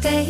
stay.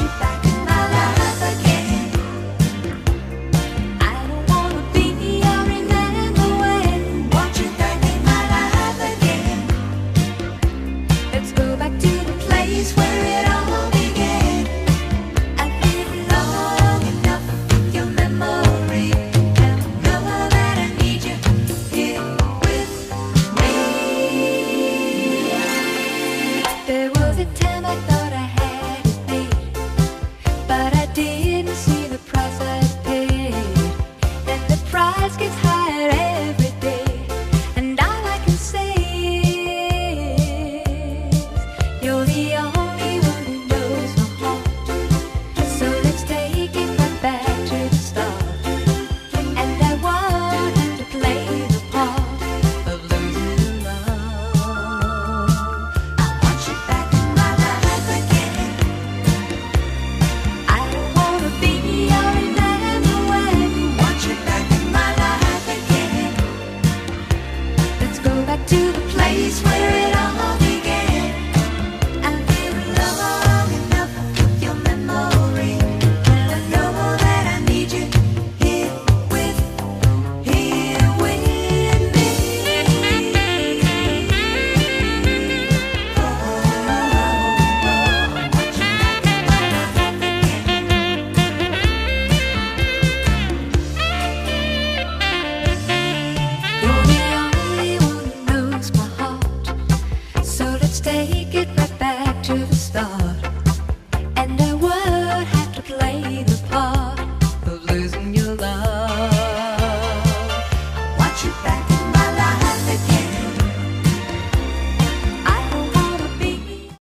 she back.